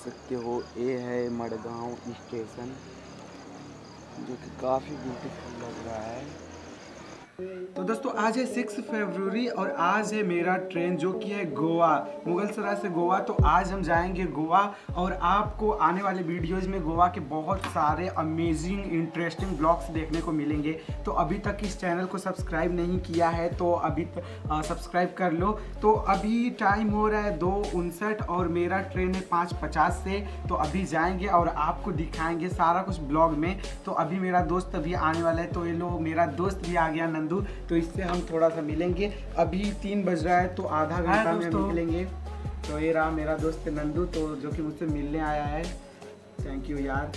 सकते हो। ये है मड़गांव स्टेशन जो कि काफ़ी ब्यूटीफुल लग रहा है। तो दोस्तों, आज है सिक्स फरवरी और आज है मेरा ट्रेन जो कि है गोवा। मुगल सराय से गोवा तो आज हम जाएँगे गोवा और आपको आने वाले वीडियोस में गोवा के बहुत सारे अमेजिंग इंटरेस्टिंग ब्लॉग्स देखने को मिलेंगे। तो अभी तक इस चैनल को सब्सक्राइब नहीं किया है तो अभी सब्सक्राइब कर लो। तो अभी टाइम हो रहा है दो उनसठ और मेरा ट्रेन है पाँच पचास से। तो अभी जाएँगे और आपको दिखाएँगे सारा कुछ ब्लॉग में। तो अभी मेरा दोस्त अभी आने वाला है तो ये लो, मेरा दोस्त भी आ गया नंदू तो इससे हम थोड़ा सा मिलेंगे। अभी तीन बज रहा है तो आधा घंटा में हम मिलेंगे तो ये रहा मेरा दोस्त नंदू तो जो कि मुझसे मिलने आया है। थैंक यू यार।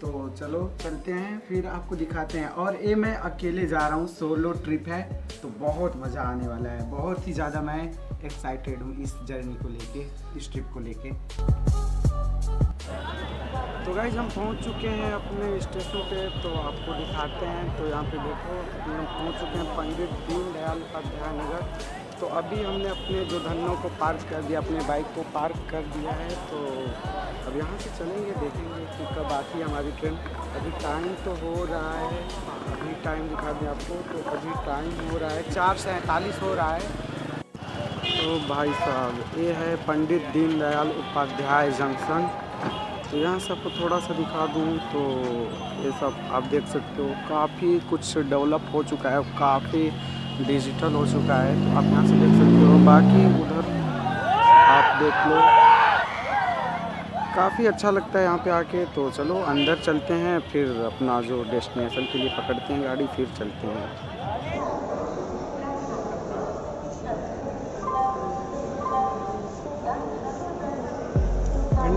तो चलो चलते हैं फिर आपको दिखाते हैं। और ये मैं अकेले जा रहा हूँ सोलो ट्रिप है तो बहुत मज़ा आने वाला है। बहुत ही ज़्यादा मैं एक्साइटेड हूँ इस जर्नी को लेके इस ट्रिप को लेके। गाइज़ हम पहुँच चुके हैं अपने स्टेशन पे तो आपको दिखाते हैं। तो यहाँ पे देखो, हम पहुँच चुके हैं पंडित दीनदयाल उपाध्याय नगर। तो अभी हमने अपने जो धनों को पार्क कर दिया, अपने बाइक को पार्क कर दिया है। तो अब यहाँ से चलेंगे, देखेंगे कि कब आती है हमारी ट्रेन अभी टाइम तो हो रहा है। अभी टाइम दिखा दें आपको तो अभी टाइम हो रहा है। चार हो रहा है। तो भाई साहब, ये है पंडित दीनदयाल उपाध्याय जंक्शन। तो यहाँ से आपको थोड़ा सा दिखा दूँ तो ये सब आप देख सकते हो। काफ़ी कुछ डेवलप हो चुका है, काफ़ी डिजिटल हो चुका है। तो आप यहाँ से देख सकते हो। बाकी उधर आप देख लो। काफ़ी अच्छा लगता है यहाँ पे आके। तो चलो, अंदर चलते हैं, फिर अपना जो डेस्टिनेशन के लिए पकड़ते हैं गाड़ी, फिर चलते हैं।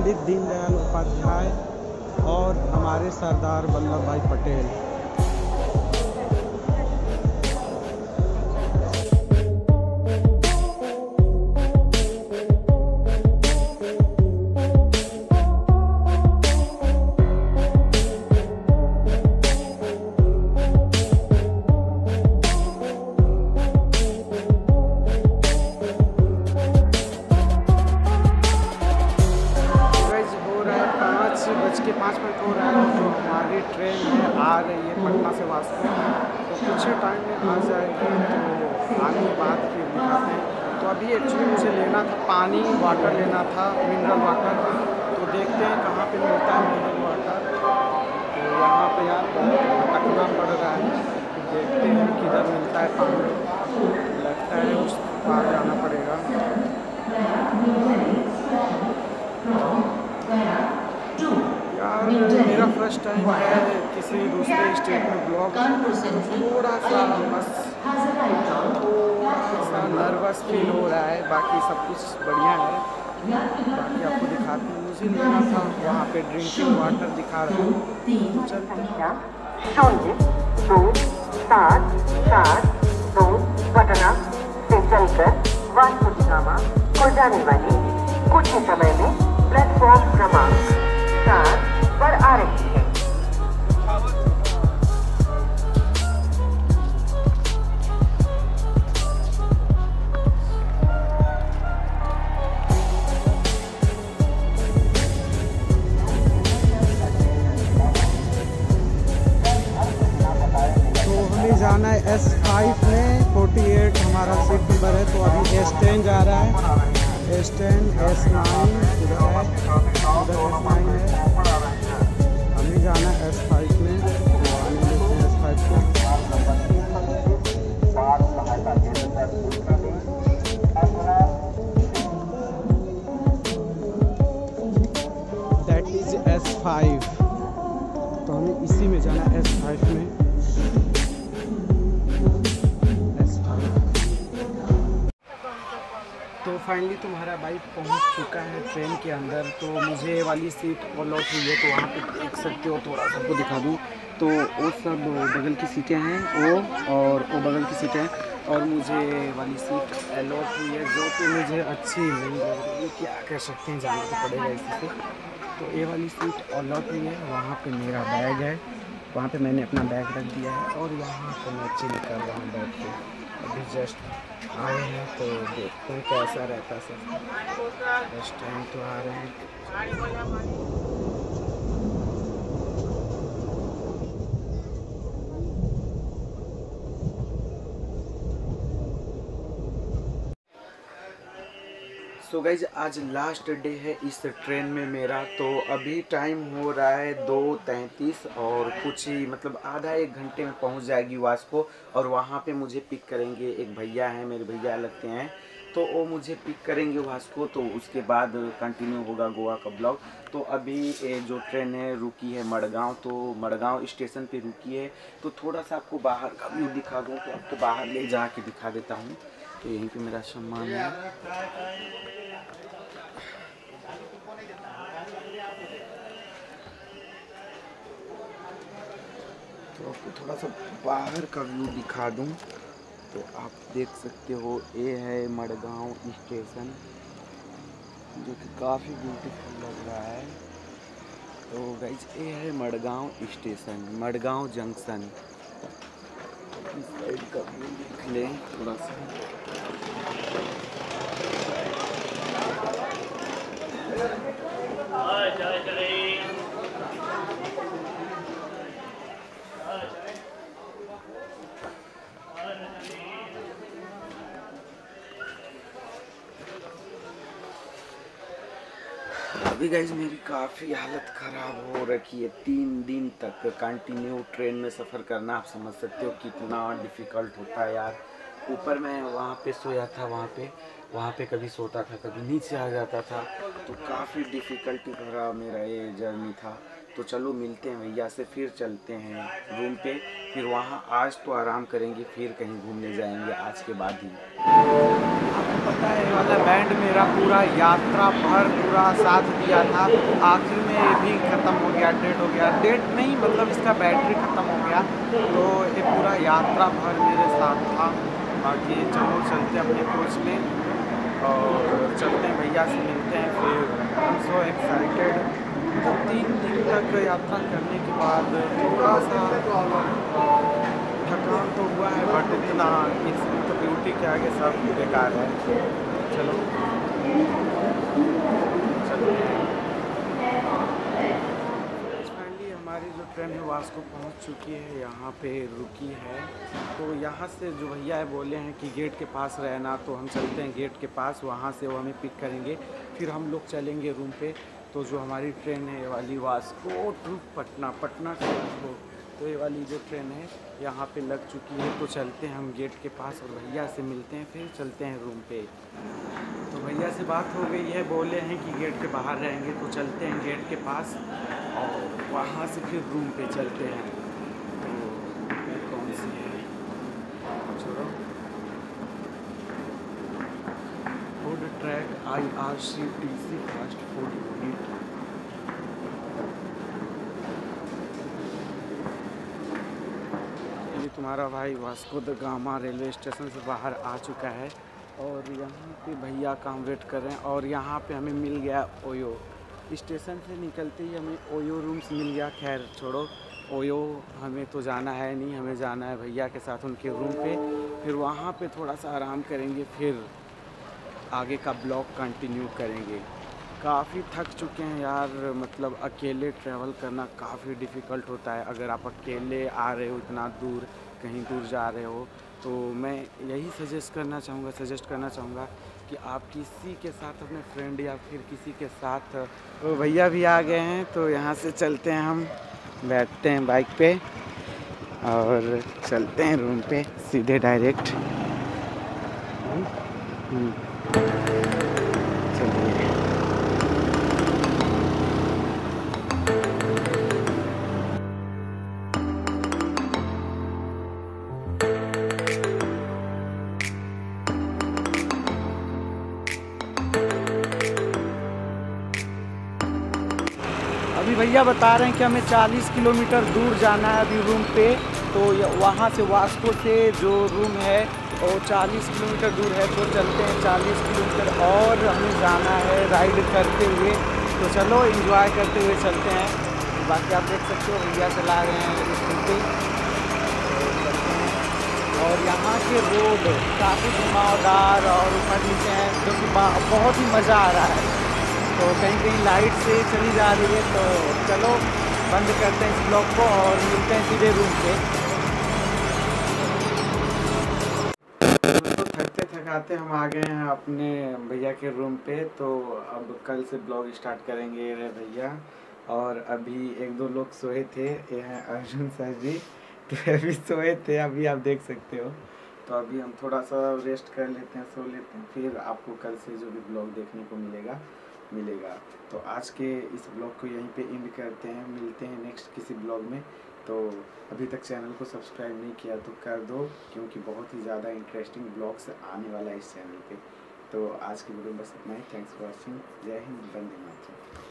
पंडित दीनदयाल उपाध्याय और हमारे सरदार वल्लभ भाई पटेल। तो एक्चुअली मुझे लेना था, पानी वाटर लेना था मिनरल वाटर तो देखते हैं कहाँ पे मिलता है मिनरल वाटर तो यहाँ पे यार भटकना पड़ रहा है। तो देखते हैं किधर मिलता है पानी। लगता है उस पार जाना पड़ेगा। फ़र्स्ट टाइम है किसी दूसरे स्टेट में ब्लॉग थोड़ा सा बस थोड़ा सा नर्वस फील हो रहा है, बाकी सब कुछ बढ़िया है। बाकी आपको दिखाते हैं मुझे लेना था, वहाँ पे ड्रिंकिंग वाटर दिखा रहा हूँ। सात जाने वाली कुछ ही समय में प्लेटफॉर्म क्रमांक चार पर आ रही है है एस फाइव में फोर्टी एट हमारा सीट नंबर है तो अभी एस टेन जा रहा है। एस टेन एस नाइन है एस नाइन है। फाइनली तुम्हारा बाइक पहुँच चुका है ट्रेन के अंदर। तो मुझे वाली सीट अलॉट हुई है तो वहाँ पे देख सकते हो, थोड़ा सा आपको दिखा दूँ। तो वो सब बगल की सीटें हैं, वो और वो बगल की सीटें हैं। और मुझे वाली सीट अलॉट हुई है, जो कि मुझे अच्छी नहीं लग रही क्या कह सकते हैं, जाना तो पड़ेगा इसी से। तो ये वाली सीट अलॉट हुई है, वहाँ पर मेरा बैग है। वहाँ पर मैंने अपना बैग रख दिया है और यहाँ पे मैं चिल कर रहा हूँ बैठ के। अभी जस्ट आए हैं तो देखते हैं कैसा रहता है सब। टाइम तो आ रहे हैं। सो so गाइज़ आज लास्ट डे है इस ट्रेन में मेरा तो अभी टाइम हो रहा है दो तैंतीस और कुछ ही मतलब आधा एक घंटे में पहुँच जाएगी वास्को और वहाँ पे मुझे पिक करेंगे, एक भैया हैं, मेरे भैया लगते हैं। तो वो मुझे पिक करेंगे वास्को तो उसके बाद कंटिन्यू होगा गोवा का ब्लॉग तो अभी जो ट्रेन है, रुकी है मड़गांव तो मड़गांव स्टेशन पे रुकी है। तो थोड़ा सा आपको बाहर का व्यू दिखा दूँ तो आपको बाहर ले जा के दिखा देता हूँ। तो यहीं पे मेरा सम्मान है। आपको थोड़ा सा बाहर का व्यू दिखा दूँ तो आप देख सकते हो, ये है मड़गांव स्टेशन, जो कि काफ़ी ब्यूटीफुल लग रहा है। तो गाइज़ ये है मड़गांव स्टेशन, मड़गांव जंक्शन। इस साइड का व्यू देख लें थोड़ा सा। अभी गाइज़ मेरी काफ़ी हालत ख़राब हो रखी है। तीन दिन तक कंटिन्यू ट्रेन में सफ़र करना, आप समझ सकते हो कितना डिफ़िकल्ट होता है यार। ऊपर मैं वहाँ पे सोया था, वहाँ पे वहाँ पे कभी सोता था, कभी नीचे आ जाता था। तो काफ़ी डिफ़िकल्टी भरा मेरा ये जर्नी था। तो चलो मिलते हैं भैया से, फिर चलते हैं रूम पे। फिर वहाँ आज तो आराम करेंगे, फिर कहीं घूमने जाएँगे, आज के बाद ही। पता है वाला बैंड मेरा पूरा यात्रा भर पूरा साथ दिया था। आखिर में ये भी ख़त्म हो गया डेट हो गया। डेट नहीं मतलब इसका बैटरी ख़त्म हो गया। तो ये पूरा यात्रा भर मेरे साथ था। बाकी चलो चलते अपने कोच में और चलते हैं भैया से मिलते हैं फिर। हम सो एक्साइटेड मतलब तीन दिन तक यात्रा करने के बाद थोड़ा सा थकान तो हुआ है बट इतना इस तो ब्यूटी के आगे सब बेकार है। चलो। चलो। फाइनली हमारी जो ट्रेन है वास्को पहुँच चुकी है यहाँ पे रुकी है। तो यहाँ से जो भैया है बोले हैं कि गेट के पास रहना तो हम चलते हैं गेट के पास वहाँ से वो हमें पिक करेंगे। फिर हम लोग चलेंगे रूम पे। तो जो हमारी ट्रेन है वाली वास्को टू पटना पटना वास्को तो ये वाली जो ट्रेन है, यहाँ पे लग चुकी है। तो चलते हैं हम गेट के पास और भैया से मिलते हैं, फिर चलते हैं रूम पे। तो भैया से बात हो गई है, बोले हैं कि गेट के बाहर रहेंगे तो चलते हैं गेट के पास और वहाँ से फिर रूम पे चलते हैं। तो कौन सी है? छोड़ो food track I R C T C fast food unit तुम्हारा भाई वास्को द गामा रेलवे स्टेशन से बाहर आ चुका है और यहाँ पे भैया का हम वेट कर रहे हैं और यहाँ पे हमें मिल गया ओयो। स्टेशन से निकलते ही हमें ओयो रूम्स मिल गया। खैर, छोड़ो, ओयो हमें तो जाना है नहीं, हमें जाना है भैया के साथ उनके रूम पे। फिर वहाँ पे थोड़ा सा आराम करेंगे, फिर आगे का ब्लॉग कंटिन्यू करेंगे। काफ़ी थक चुके हैं यार मतलब अकेले ट्रैवल करना काफ़ी डिफ़िकल्ट होता है। अगर आप अकेले आ रहे हो इतना दूर कहीं दूर जा रहे हो तो मैं यही सजेस्ट करना चाहूँगा सजेस्ट करना चाहूँगा कि आप किसी के साथ अपने फ्रेंड या फिर किसी के साथ तो भैया भी आ गए हैं तो यहाँ से चलते हैं हम बैठते हैं बाइक पे और चलते हैं रूम पे सीधे डायरेक्ट हम्म, चलिए भैया बता रहे हैं कि हमें 40 किलोमीटर दूर जाना है अभी रूम पे। तो वहाँ से वास्को से जो रूम है, वो 40 किलोमीटर दूर है तो चलते हैं 40 किलोमीटर और हमें जाना है राइड करते हुए। तो चलो एंजॉय करते हुए चलते हैं। बाकी आप देख सकते हो, भैया चला रहे हैं हैं और यहाँ के रोड काफ़ी घुमावदार और ऊपर नीचे हैं, जो कि बहुत ही मज़ा आ रहा है। तो कहीं कहीं लाइट से चली जा रही है तो चलो, बंद करते हैं इस ब्लॉग को और मिलते हैं सीधे रूम पे दोस्तों थकते थकाते हम आ गए हैं अपने भैया के रूम पे तो अब कल से ब्लॉग स्टार्ट करेंगे रे भैया। और अभी एक दो लोग सोए थे, ये हैं अर्जुन सर जी। तो अभी सोए थे, अभी आप देख सकते हो। तो अभी हम थोड़ा सा रेस्ट कर लेते हैं, सो लेते हैं, फिर आपको कल से जो भी ब्लॉग देखने को मिलेगा। मिलेगा। तो आज के इस ब्लॉग को यहीं पे एंड करते हैं। मिलते हैं नेक्स्ट किसी ब्लॉग में। तो अभी तक चैनल को सब्सक्राइब नहीं किया तो कर दो, क्योंकि बहुत ही ज़्यादा इंटरेस्टिंग ब्लॉग्स आने वाला है इस चैनल पे। तो आज की वीडियो बस इतना ही। थैंक्स फॉर वॉचिंग जय हिंद। वंदे मातरम।